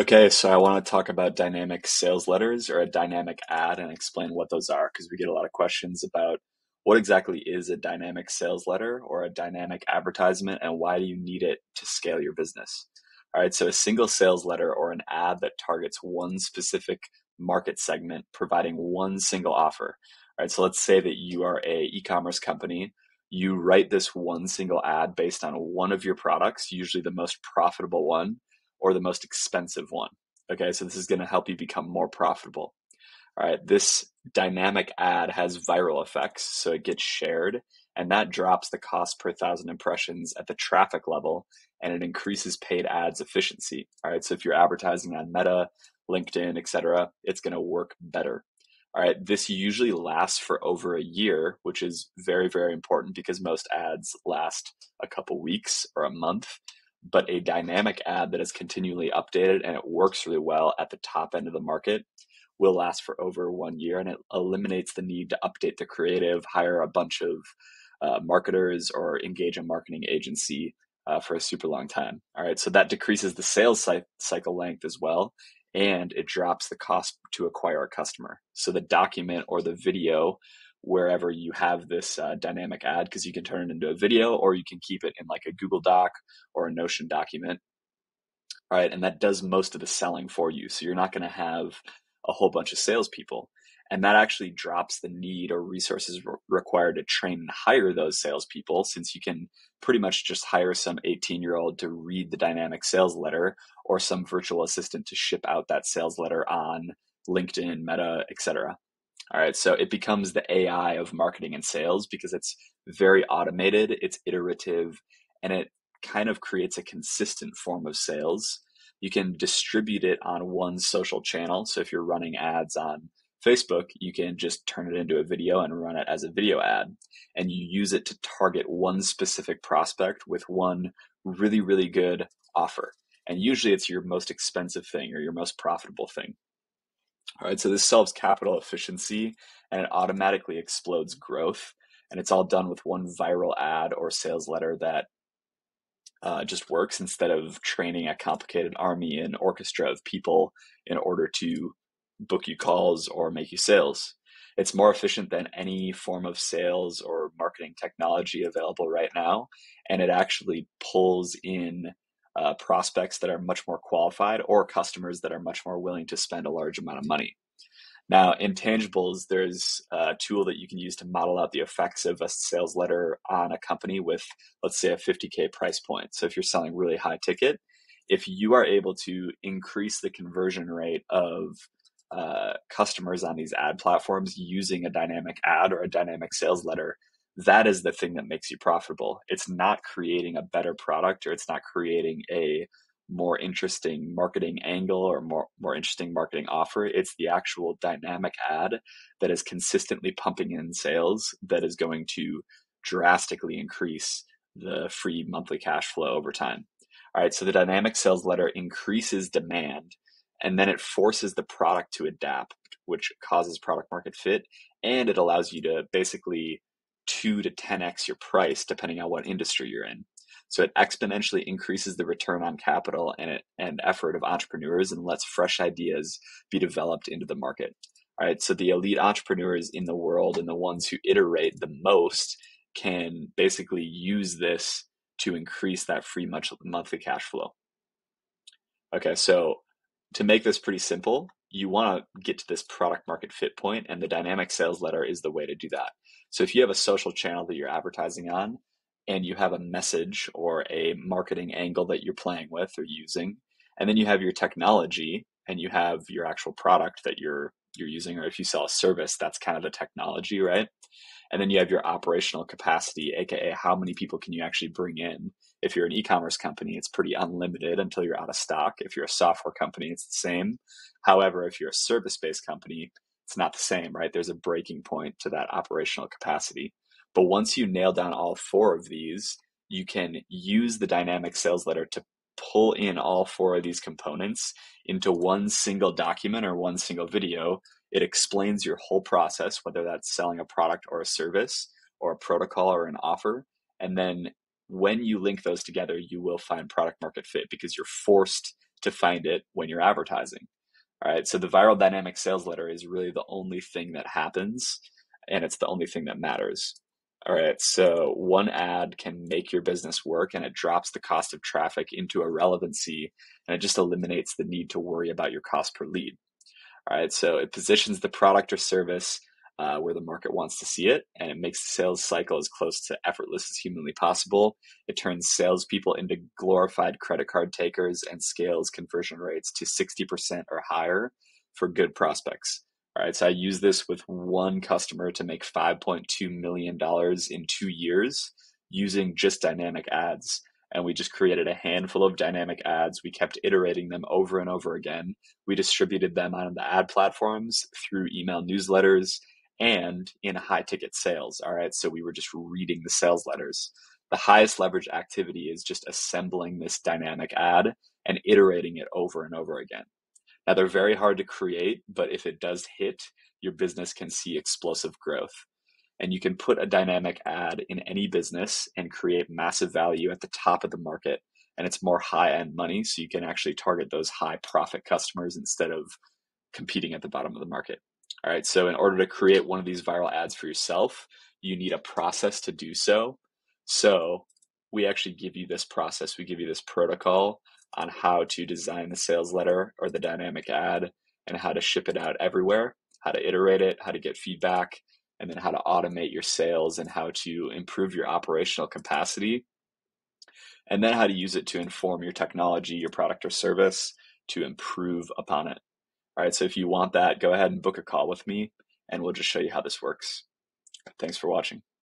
Okay, so I want to talk about dynamic sales letters or a dynamic ad and explain what those are because we get a lot of questions about what exactly is a dynamic sales letter or a dynamic advertisement and why do you need it to scale your business? All right, so a single sales letter or an ad that targets one specific market segment providing one single offer. All right, so let's say that you are a e-commerce company you write this one single ad based on one of your products, usually the most profitable one, or the most expensive one. Okay, so this is going to help you become more profitable. All right, this dynamic ad has viral effects, so it gets shared, and that drops the cost per thousand impressions at the traffic level, and it increases paid ads efficiency. All right, so if you're advertising on Meta, LinkedIn, etc., it's going to work better. All right, this usually lasts for over a year, which is very, very important because most ads last a couple weeks or a month but a dynamic ad that is continually updated and it works really well at the top end of the market will last for over one year and it eliminates the need to update the creative, hire a bunch of uh, marketers, or engage a marketing agency uh, for a super long time. All right, so that decreases the sales cycle length as well, and it drops the cost to acquire a customer. So the document or the video wherever you have this uh, dynamic ad because you can turn it into a video or you can keep it in like a Google Doc or a Notion document. All right, and that does most of the selling for you. So you're not going to have a whole bunch of salespeople. And that actually drops the need or resources re- required to train and hire those salespeople since you can pretty much just hire some 18 year old to read the dynamic sales letter or some virtual assistant to ship out that sales letter on LinkedIn, Meta, etc. All right, so it becomes the AI of marketing and sales because it's very automated, it's iterative, and it kind of creates a consistent form of sales. You can distribute it on one social channel. So if you're running ads on Facebook, you can just turn it into a video and run it as a video ad. And you use it to target one specific prospect with one really, really good offer. And usually it's your most expensive thing or your most profitable thing. All right, so this solves capital efficiency and it automatically explodes growth. And it's all done with one viral ad or sales letter that uh, just works instead of training a complicated army and orchestra of people in order to book you calls or make you sales. It's more efficient than any form of sales or marketing technology available right now. And it actually pulls in uh, prospects that are much more qualified or customers that are much more willing to spend a large amount of money. Now, intangibles, there's a tool that you can use to model out the effects of a sales letter on a company with, let's say, a 50K price point. So if you're selling really high ticket, if you are able to increase the conversion rate of uh, customers on these ad platforms using a dynamic ad or a dynamic sales letter, that is the thing that makes you profitable. It's not creating a better product or it's not creating a more interesting marketing angle or more, more interesting marketing offer. It's the actual dynamic ad that is consistently pumping in sales that is going to drastically increase the free monthly cash flow over time. All right, so the dynamic sales letter increases demand and then it forces the product to adapt, which causes product market fit and it allows you to basically two to 10x your price depending on what industry you're in. So it exponentially increases the return on capital and, it, and effort of entrepreneurs and lets fresh ideas be developed into the market. All right. So the elite entrepreneurs in the world and the ones who iterate the most can basically use this to increase that free monthly cash flow. Okay. So to make this pretty simple, you want to get to this product market fit point, and the dynamic sales letter is the way to do that. So if you have a social channel that you're advertising on and you have a message or a marketing angle that you're playing with or using, and then you have your technology and you have your actual product that you're you're using or if you sell a service that's kind of the technology right and then you have your operational capacity aka how many people can you actually bring in if you're an e-commerce company it's pretty unlimited until you're out of stock if you're a software company it's the same however if you're a service-based company it's not the same, right? There's a breaking point to that operational capacity. But once you nail down all four of these, you can use the dynamic sales letter to pull in all four of these components into one single document or one single video. It explains your whole process, whether that's selling a product or a service or a protocol or an offer. And then when you link those together, you will find product market fit because you're forced to find it when you're advertising. All right. So the viral dynamic sales letter is really the only thing that happens and it's the only thing that matters. All right. So one ad can make your business work and it drops the cost of traffic into irrelevancy and it just eliminates the need to worry about your cost per lead. All right. So it positions the product or service uh, where the market wants to see it, and it makes the sales cycle as close to effortless as humanly possible. It turns salespeople into glorified credit card takers and scales conversion rates to 60% or higher for good prospects. All right, so I use this with one customer to make $5.2 million in two years using just dynamic ads. And we just created a handful of dynamic ads. We kept iterating them over and over again. We distributed them on the ad platforms through email newsletters and in high ticket sales. All right. So we were just reading the sales letters. The highest leverage activity is just assembling this dynamic ad and iterating it over and over again. Now, they're very hard to create, but if it does hit, your business can see explosive growth. And you can put a dynamic ad in any business and create massive value at the top of the market. And it's more high end money. So you can actually target those high profit customers instead of competing at the bottom of the market. All right. So in order to create one of these viral ads for yourself, you need a process to do so. So we actually give you this process. We give you this protocol on how to design the sales letter or the dynamic ad and how to ship it out everywhere, how to iterate it, how to get feedback, and then how to automate your sales and how to improve your operational capacity. And then how to use it to inform your technology, your product or service to improve upon it. All right, so if you want that, go ahead and book a call with me and we'll just show you how this works. Thanks for watching.